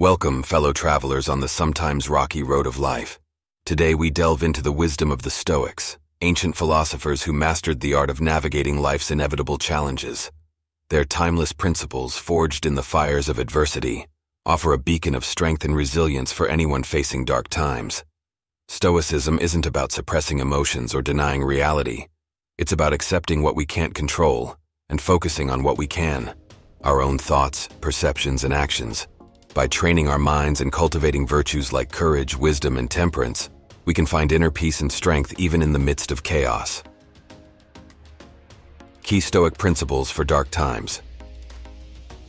Welcome, fellow travelers on the sometimes rocky road of life. Today we delve into the wisdom of the Stoics, ancient philosophers who mastered the art of navigating life's inevitable challenges. Their timeless principles, forged in the fires of adversity, offer a beacon of strength and resilience for anyone facing dark times. Stoicism isn't about suppressing emotions or denying reality. It's about accepting what we can't control and focusing on what we can, our own thoughts, perceptions, and actions. By training our minds and cultivating virtues like courage, wisdom, and temperance, we can find inner peace and strength even in the midst of chaos. Key Stoic Principles for Dark Times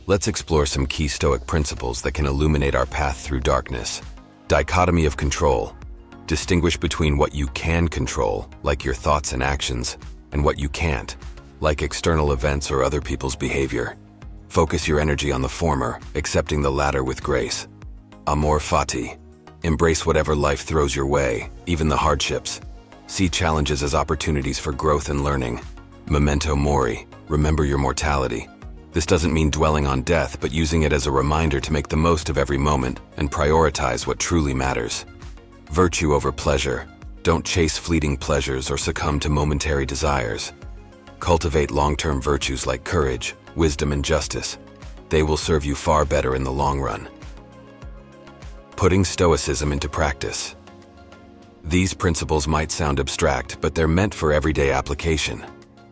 Let's explore some key Stoic principles that can illuminate our path through darkness. Dichotomy of control. Distinguish between what you can control, like your thoughts and actions, and what you can't, like external events or other people's behavior. Focus your energy on the former, accepting the latter with grace. Amor fati. Embrace whatever life throws your way, even the hardships. See challenges as opportunities for growth and learning. Memento mori. Remember your mortality. This doesn't mean dwelling on death, but using it as a reminder to make the most of every moment and prioritize what truly matters. Virtue over pleasure. Don't chase fleeting pleasures or succumb to momentary desires. Cultivate long-term virtues like courage, wisdom, and justice. They will serve you far better in the long run. Putting Stoicism into practice. These principles might sound abstract, but they're meant for everyday application.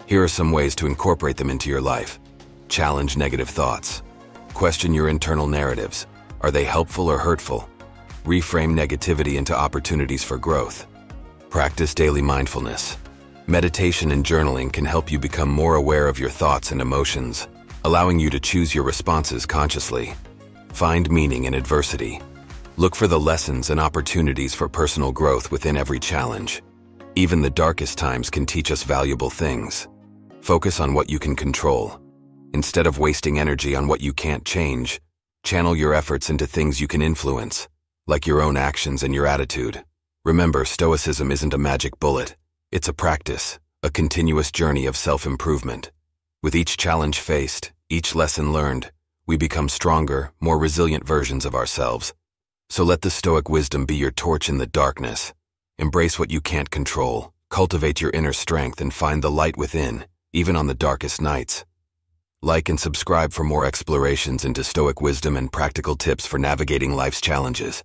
Here are some ways to incorporate them into your life. Challenge negative thoughts. Question your internal narratives. Are they helpful or hurtful? Reframe negativity into opportunities for growth. Practice daily mindfulness. Meditation and journaling can help you become more aware of your thoughts and emotions, allowing you to choose your responses consciously. Find meaning in adversity. Look for the lessons and opportunities for personal growth within every challenge. Even the darkest times can teach us valuable things. Focus on what you can control. Instead of wasting energy on what you can't change, channel your efforts into things you can influence, like your own actions and your attitude. Remember, Stoicism isn't a magic bullet. It's a practice, a continuous journey of self-improvement. With each challenge faced, each lesson learned, we become stronger, more resilient versions of ourselves. So let the Stoic wisdom be your torch in the darkness. Embrace what you can't control, cultivate your inner strength, and find the light within, even on the darkest nights. Like and subscribe for more explorations into Stoic wisdom and practical tips for navigating life's challenges.